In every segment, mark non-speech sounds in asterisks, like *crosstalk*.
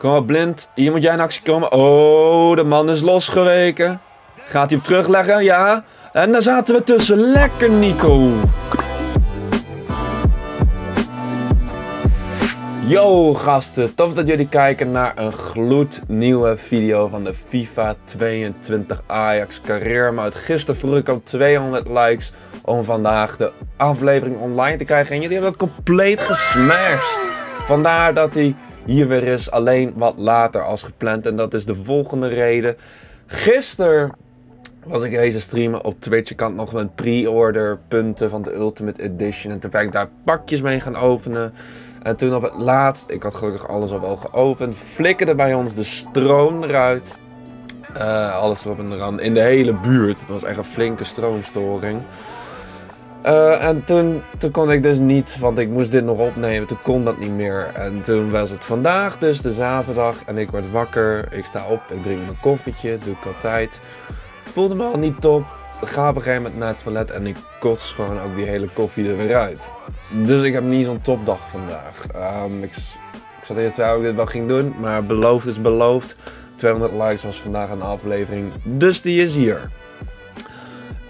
Kom op, blind. Hier moet jij in actie komen. Oh, de man is losgeweken. Gaat hij hem terugleggen? Ja. En daar zaten we tussen. Lekker, Nico. Yo gasten, tof dat jullie kijken naar een gloednieuwe video van de FIFA 22 Ajax Career Mode. Gisteren vroeg ik op 200 likes om vandaag de aflevering online te krijgen en jullie hebben dat compleet gesmashed. Vandaar dat hij hier weer is, alleen wat later als gepland en dat is de volgende reden. Gisteren was ik deze streamen op Twitch. Ik had nog een pre-order punten van de Ultimate Edition en toen ben ik daar pakjes mee gaan openen. En toen op het laatst, ik had gelukkig alles al wel geopend, flikkerde bij ons de stroom eruit. Uh, alles erop en eraan. In de hele buurt. Het was echt een flinke stroomstoring. Uh, en toen, toen kon ik dus niet, want ik moest dit nog opnemen. Toen kon dat niet meer. En toen was het vandaag, dus de zaterdag. En ik word wakker. Ik sta op, ik drink mijn koffietje. Doe ik altijd. Voelde me al niet top ga op een gegeven moment naar het toilet en ik kots gewoon ook die hele koffie er weer uit. Dus ik heb niet zo'n topdag vandaag. Um, ik, ik zat eerst twijfel of ik dit wel ging doen, maar beloofd is beloofd. 200 likes was vandaag een aflevering, dus die is hier.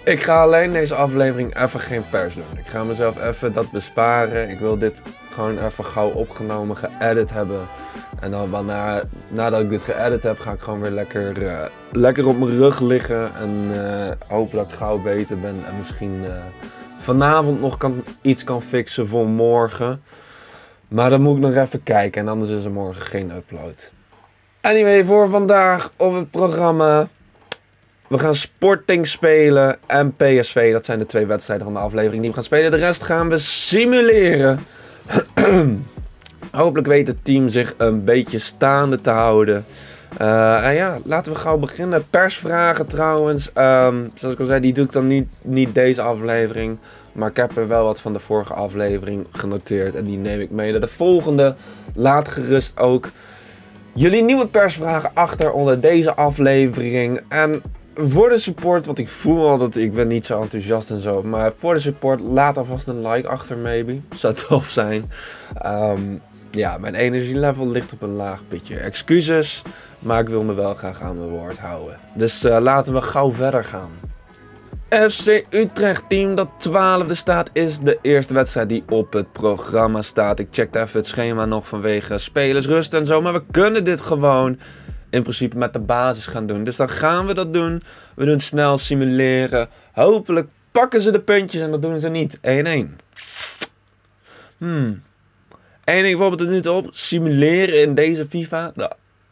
Ik ga alleen deze aflevering even geen pers doen. Ik ga mezelf even dat besparen. Ik wil dit gewoon even gauw opgenomen, geëdit hebben. En dan na, nadat ik dit geëdit heb, ga ik gewoon weer lekker, uh, lekker op mijn rug liggen. En uh, hopen dat ik gauw beter ben. En misschien uh, vanavond nog kan, iets kan fixen voor morgen. Maar dan moet ik nog even kijken. En anders is er morgen geen upload. Anyway, voor vandaag op het programma. We gaan Sporting spelen en PSV. Dat zijn de twee wedstrijden van de aflevering die we gaan spelen. De rest gaan we simuleren. *clears throat* Hopelijk weet het team zich een beetje staande te houden. Uh, en ja, laten we gauw beginnen. Persvragen trouwens. Um, zoals ik al zei, die doe ik dan niet, niet deze aflevering. Maar ik heb er wel wat van de vorige aflevering genoteerd. En die neem ik mee naar de volgende. Laat gerust ook jullie nieuwe persvragen achter onder deze aflevering. En voor de support, want ik voel al dat ik ben niet zo enthousiast en zo. Maar voor de support, laat alvast een like achter, maybe. Zou tof zijn. Um, ja, mijn energielevel ligt op een laag pitje. Excuses, maar ik wil me wel graag aan mijn woord houden. Dus uh, laten we gauw verder gaan. FC Utrecht team dat 12e staat is de eerste wedstrijd die op het programma staat. Ik checkte even het schema nog vanwege spelersrust en zo. Maar we kunnen dit gewoon in principe met de basis gaan doen. Dus dan gaan we dat doen. We doen snel simuleren. Hopelijk pakken ze de puntjes en dat doen ze niet. 1-1. Hmm. Eén ding bijvoorbeeld er nu op. Simuleren in deze FIFA. De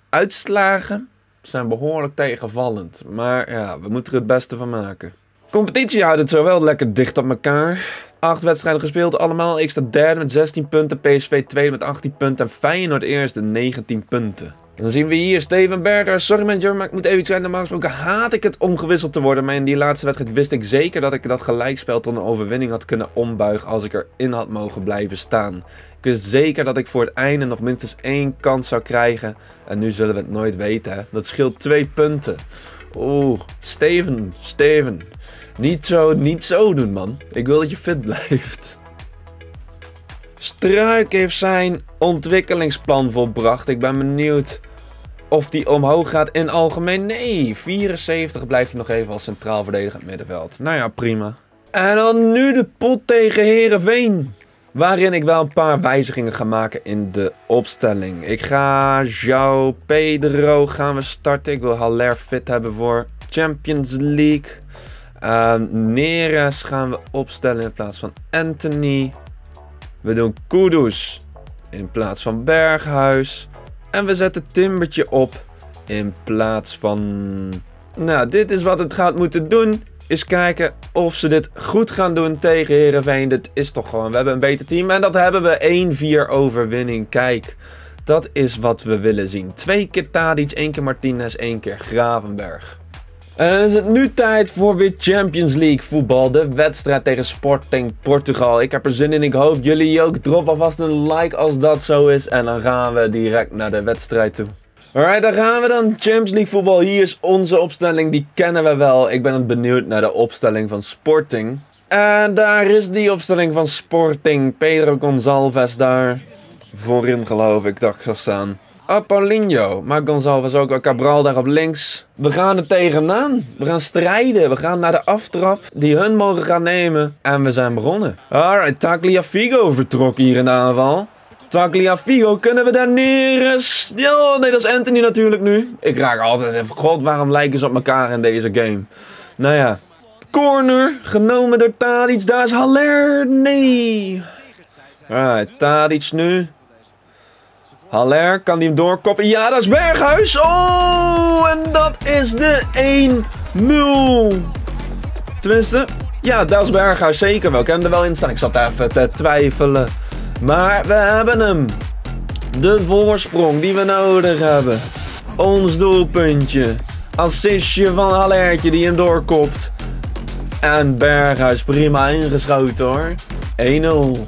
uitslagen zijn behoorlijk tegenvallend. Maar ja, we moeten er het beste van maken. Competitie houdt het zo wel lekker dicht op elkaar. Acht wedstrijden gespeeld allemaal. Ik sta derde met 16 punten. PSV tweede met 18 punten. En Feyenoord eerste 19 punten. Dan zien we hier Steven Berger. Sorry manager, maar ik moet even zijn. Normaal gesproken haat ik het om gewisseld te worden. Maar in die laatste wedstrijd wist ik zeker dat ik dat gelijkspel tot een overwinning had kunnen ombuigen. Als ik erin had mogen blijven staan. Ik wist zeker dat ik voor het einde nog minstens één kans zou krijgen. En nu zullen we het nooit weten. Dat scheelt twee punten. Oeh, Steven, Steven. Niet zo, niet zo doen man. Ik wil dat je fit blijft. Struik heeft zijn ontwikkelingsplan volbracht. Ik ben benieuwd of die omhoog gaat in algemeen. Nee, 74 blijft hij nog even als centraal verdedigend middenveld. Nou ja, prima. En dan nu de pot tegen Herenveen. Waarin ik wel een paar wijzigingen ga maken in de opstelling. Ik ga João Pedro gaan we starten. Ik wil Haller fit hebben voor Champions League. Uh, Neres gaan we opstellen in plaats van Anthony. We doen Kudus in plaats van Berghuis. En we zetten Timbertje op in plaats van... Nou, dit is wat het gaat moeten doen. Is kijken of ze dit goed gaan doen tegen Herenveen. Dit is toch gewoon, we hebben een beter team. En dat hebben we 1-4 overwinning. Kijk, dat is wat we willen zien. Twee keer Tadic, één keer Martinez, één keer Gravenberg. En dan is het nu tijd voor weer Champions League voetbal. De wedstrijd tegen Sporting Portugal. Ik heb er zin in. Ik hoop jullie ook. Drop alvast een like als dat zo is. En dan gaan we direct naar de wedstrijd toe. Alright, daar gaan we dan. Champions League voetbal. Hier is onze opstelling. Die kennen we wel. Ik ben benieuwd naar de opstelling van Sporting. En daar is die opstelling van Sporting. Pedro Gonçalves daar. Voorin geloof ik dat ik zag staan. Apollinho. Maar Gonzalez ook wel. Cabral daar op links. We gaan er tegenaan. We gaan strijden. We gaan naar de aftrap die hun mogen gaan nemen. En we zijn begonnen. Alright, Tagliafico vertrok hier in de aanval. Tagliafico, kunnen we daar neer? Ja, nee, dat is Anthony natuurlijk nu. Ik raak altijd even, god, waarom lijken ze op elkaar in deze game? Nou ja, corner, genomen door Tadic. Daar is Haller, nee. Alright, Tadic nu. Haller, kan hij hem doorkoppen? Ja, dat is Berghuis. Oh, en dat is de 1-0. Tenminste, ja, dat is Berghuis zeker wel. Ik heb er wel in staan. Ik zat even te twijfelen. Maar we hebben hem. De voorsprong die we nodig hebben. Ons doelpuntje. Assistje van Hallertje die hem doorkopt. En Berghuis prima ingeschoten hoor. 1-0.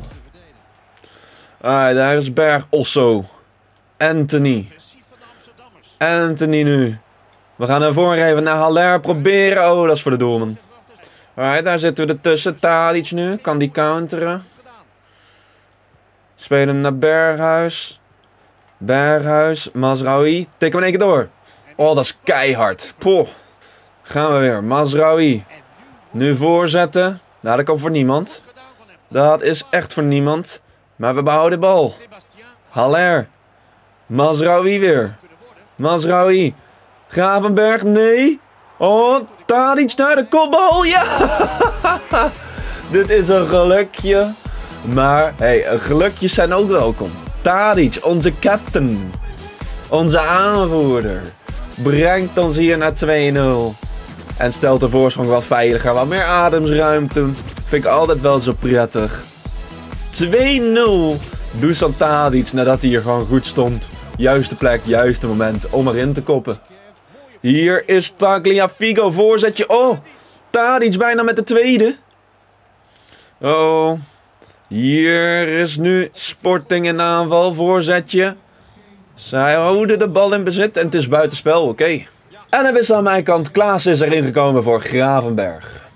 Ah, daar is Berg Osso. Anthony. Anthony nu. We gaan ervoor even naar Haller proberen. Oh, dat is voor de doelman. Alright, daar zitten we ertussen. Tadic nu. Kan die counteren. Spelen hem naar Berghuis. Berghuis. Mazraoui. Tikken we in één keer door. Oh, dat is keihard. Poh. Gaan we weer. Mazraoui. Nu voorzetten. Nou, dat komt voor niemand. Dat is echt voor niemand. Maar we behouden de bal. Haller. Mazraoui weer. Mazraoui. Gravenberg, nee. Oh, Tadic naar de kopbal. Ja! *laughs* Dit is een gelukje. Maar, hey, gelukjes zijn ook welkom. Tadic, onze captain. Onze aanvoerder. Brengt ons hier naar 2-0. En stelt de voorsprong wat veiliger. Wat meer ademsruimte. Vind ik altijd wel zo prettig. 2-0. Dusan Tadic nadat hij hier gewoon goed stond. Juiste plek, juiste moment om erin te koppen. Hier is Tagliafico, voorzetje. Oh, Tadic bijna met de tweede. Oh, hier is nu Sporting in aanval, voorzetje. Zij houden de bal in bezit en het is buitenspel, oké. En dan is aan mijn kant, Klaas is erin gekomen voor Gravenberg.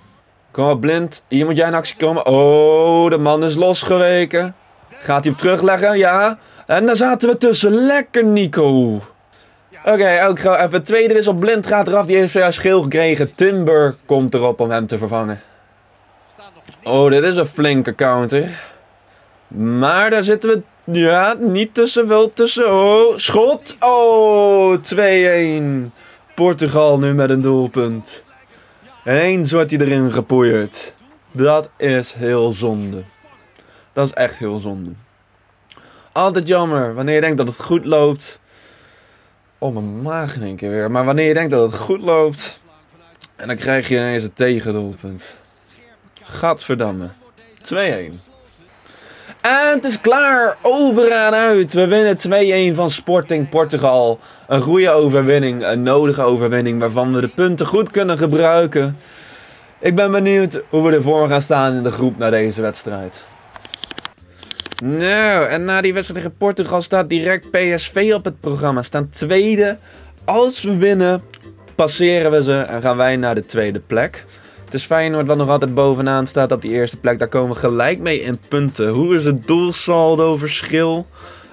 Kom op, Blind. Hier moet jij in actie komen. Oh, de man is losgeweken. Gaat hij hem terugleggen? Ja. En daar zaten we tussen. Lekker, Nico. Oké, ook gewoon even tweede wissel. Blind gaat eraf. Die heeft zojuist geel gekregen. Timber komt erop om hem te vervangen. Oh, dit is een flinke counter. Maar daar zitten we... Ja, niet tussen, wel tussen. Oh, schot. Oh, 2-1. Portugal nu met een doelpunt. Eens wordt hij erin gepoeierd. Dat is heel zonde. Dat is echt heel zonde. Altijd jammer wanneer je denkt dat het goed loopt. Oh, mijn maag in één keer weer. Maar wanneer je denkt dat het goed loopt. En dan krijg je ineens een tegendoelpunt. Gadverdamme. 2-1. En het is klaar. Over uit. We winnen 2-1 van Sporting Portugal. Een goede overwinning. Een nodige overwinning waarvan we de punten goed kunnen gebruiken. Ik ben benieuwd hoe we ervoor gaan staan in de groep na deze wedstrijd. Nou, en na die wedstrijd tegen Portugal staat direct PSV op het programma. Staan tweede. Als we winnen, passeren we ze en gaan wij naar de tweede plek. Het is Feyenoord wat nog altijd bovenaan staat op die eerste plek. Daar komen we gelijk mee in punten. Hoe is het doelsaldo verschil?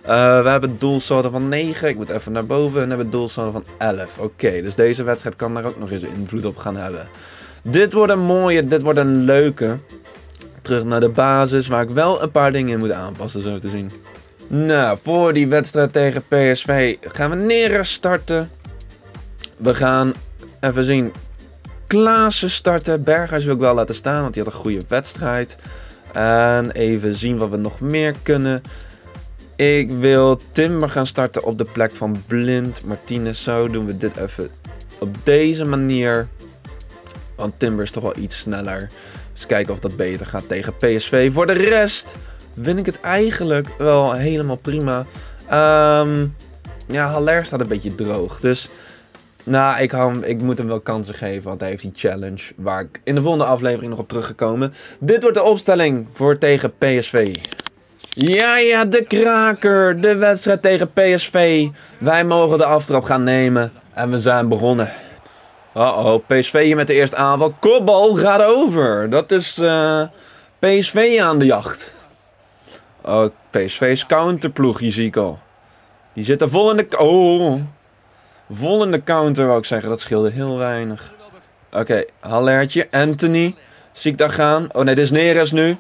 Uh, we hebben het doelsaldo van 9. Ik moet even naar boven. En we hebben het doelsaldo van 11. Oké, dus deze wedstrijd kan daar ook nog eens invloed op gaan hebben. Dit wordt een mooie, dit wordt een leuke. Terug naar de basis, waar ik wel een paar dingen in moet aanpassen, zo te zien. Nou, voor die wedstrijd tegen PSV gaan we neer starten. We gaan even zien. Klaassen starten. Berghuis wil ik wel laten staan, want die had een goede wedstrijd. En even zien wat we nog meer kunnen. Ik wil Timber gaan starten op de plek van Blind. Martinez, zo doen we dit even op deze manier. Want Timber is toch wel iets sneller. Kijken of dat beter gaat tegen PSV. Voor de rest vind ik het eigenlijk wel helemaal prima. Um, ja, Haller staat een beetje droog. Dus nou, ik, hou ik moet hem wel kansen geven, want hij heeft die challenge waar ik in de volgende aflevering nog op teruggekomen. Dit wordt de opstelling voor tegen PSV. Ja, ja, de kraker. De wedstrijd tegen PSV. Wij mogen de aftrap gaan nemen. En we zijn begonnen. Uh-oh, PSV hier met de eerste aanval. Kopbal gaat over. Dat is uh, PSV aan de jacht. Oh, PSV is counterploeg, hier zie al. Die zitten vol in de... Oh. Vol in de counter, wou ik zeggen. Dat scheelde heel weinig. Oké, okay, Hallertje. Anthony. Zie ik daar gaan. Oh nee, dit is Neres nu.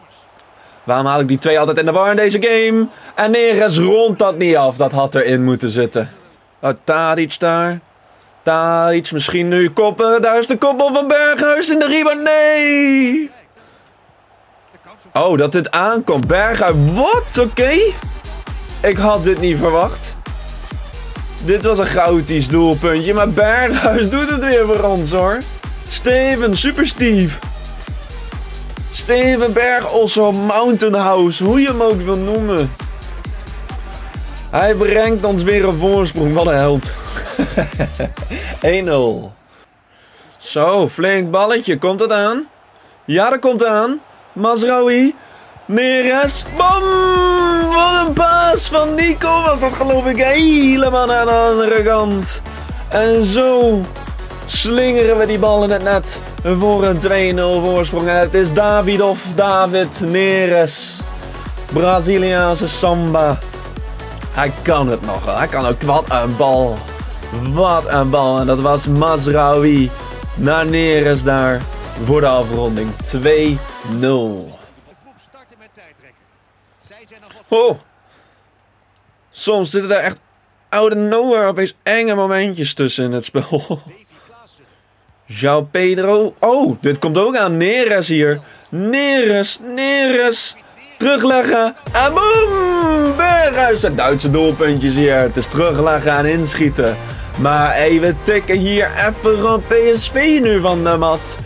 Waarom haal ik die twee altijd in de war in deze game? En Neres rond dat niet af. Dat had erin moeten zitten. Oh, Tadic daar. Tadic misschien nu koppen. Daar is de koppel van Berghuis in de rebound. Nee! Oh, dat dit aankomt. Berghuis. Wat? Oké. Ik had dit niet verwacht. Dit was een goutisch doelpuntje. Maar Berghuis doet het weer voor ons hoor. Steven, Super Steve. Steven Berg, also Mountain House. Hoe je hem ook wil noemen. Hij brengt ons weer een voorsprong. Wat een held. 1-0. *laughs* Zo, flink balletje. Komt het aan? Ja, dat komt aan. Masraoui. Neres. Bam! Wat een paas van Nico was dat geloof ik helemaal aan de andere kant. En zo slingeren we die bal in het net voor een 2-0 voorsprong. En het is David of David Neres. Braziliaanse samba. Hij kan het nog. Hij kan ook wat een bal. Wat een bal. En dat was Mazraoui naar Neres daar voor de afronding. 2-0. Oh. Soms zitten er echt oude nowhere opeens enge momentjes tussen in het spel. *laughs* João Pedro. Oh, dit komt ook aan. Neres hier. Neres, Neres. Terugleggen. En boom! Berghuis. En Duitse doelpuntjes hier. Het is terugleggen en inschieten. Maar even tikken hier even van PSV nu van de mat.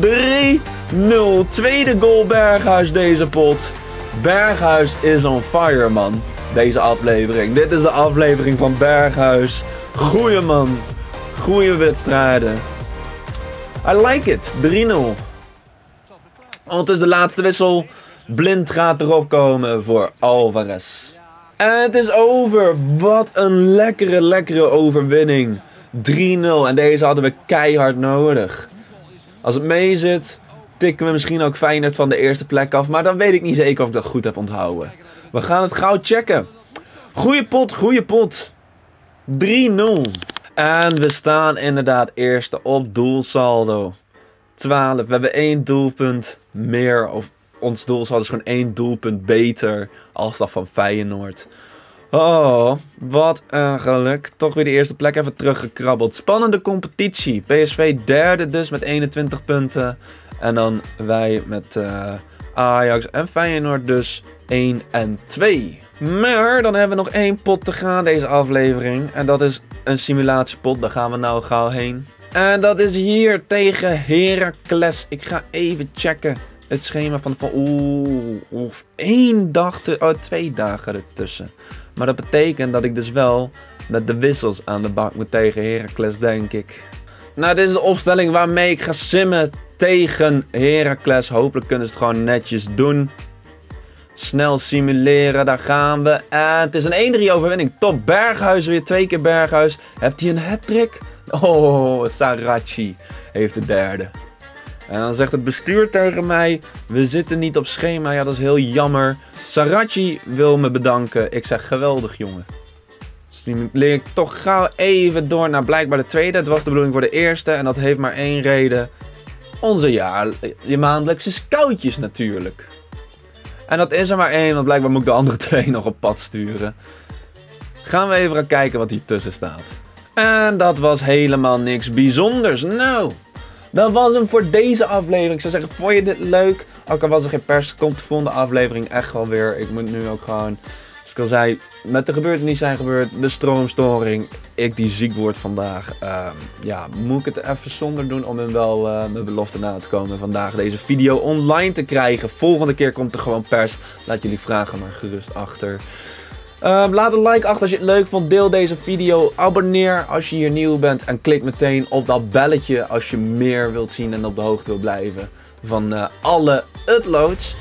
3-0. Tweede goal Berghuis deze pot. Berghuis is on fire, man. Deze aflevering. Dit is de aflevering van Berghuis. Goeie man. Goeie wedstrijden. I like it. 3-0. Want het is de laatste wissel. Blind gaat erop komen voor Alvarez. En het is over. Wat een lekkere, lekkere overwinning. 3-0. En deze hadden we keihard nodig. Als het mee zit, tikken we misschien ook Feyenoord van de eerste plek af. Maar dan weet ik niet zeker of ik dat goed heb onthouden. We gaan het gauw checken. Goeie pot, goeie pot. 3-0. En we staan inderdaad eerste op doelsaldo. 12. We hebben één doelpunt meer. Of ons doelsaldo is gewoon één doelpunt beter als dat van Feyenoord. Oh, wat een geluk. Toch weer de eerste plek even teruggekrabbeld. Spannende competitie. PSV derde dus met 21 punten. En dan wij met uh, Ajax en Feyenoord dus 1 en 2. Maar dan hebben we nog één pot te gaan deze aflevering. En dat is een simulatiepot. Daar gaan we nou gauw heen. En dat is hier tegen Heracles. Ik ga even checken het schema van... van oeh, oeh, één dag, te, oh, twee dagen ertussen. Maar dat betekent dat ik dus wel met de wissels aan de bak moet tegen Heracles, denk ik. Nou, dit is de opstelling waarmee ik ga simmen tegen Heracles. Hopelijk kunnen ze het gewoon netjes doen. Snel simuleren, daar gaan we. En het is een 1-3 overwinning. Top Berghuis, weer twee keer Berghuis. Hebt hij een hat-trick? Oh, Sarachi heeft de derde. En dan zegt het bestuur tegen mij: We zitten niet op schema. Ja, dat is heel jammer. Sarachi wil me bedanken. Ik zeg geweldig, jongen. Dus nu leer ik toch gauw even door naar blijkbaar de tweede. Het was de bedoeling voor de eerste. En dat heeft maar één reden. Onze jaar, je maandelijkse scoutjes natuurlijk. En dat is er maar één, want blijkbaar moet ik de andere *laughs* twee nog op pad sturen. Gaan we even gaan kijken wat hier tussen staat. En dat was helemaal niks bijzonders. Nou, dat was hem voor deze aflevering. Ik zou zeggen, vond je dit leuk? Ook al was er geen pers, komt de volgende aflevering echt wel weer. Ik moet nu ook gewoon, zoals ik al zei, met de gebeurtenissen zijn gebeurd. De stroomstoring. Ik die ziek word vandaag. Ehm, ja, moet ik het even zonder doen om hem wel uh, mijn belofte na te komen. Vandaag deze video online te krijgen. Volgende keer komt er gewoon pers. Laat jullie vragen maar gerust achter. Ehm, laat een like achter als je het leuk vond. Deel deze video. Abonneer als je hier nieuw bent. En klik meteen op dat belletje als je meer wilt zien en op de hoogte wil blijven van uh, alle uploads.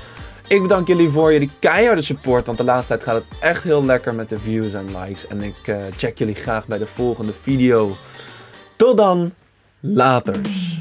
Ik bedank jullie voor jullie keiharde support. Want de laatste tijd gaat het echt heel lekker met de views en likes. En ik uh, check jullie graag bij de volgende video. Tot dan, laters.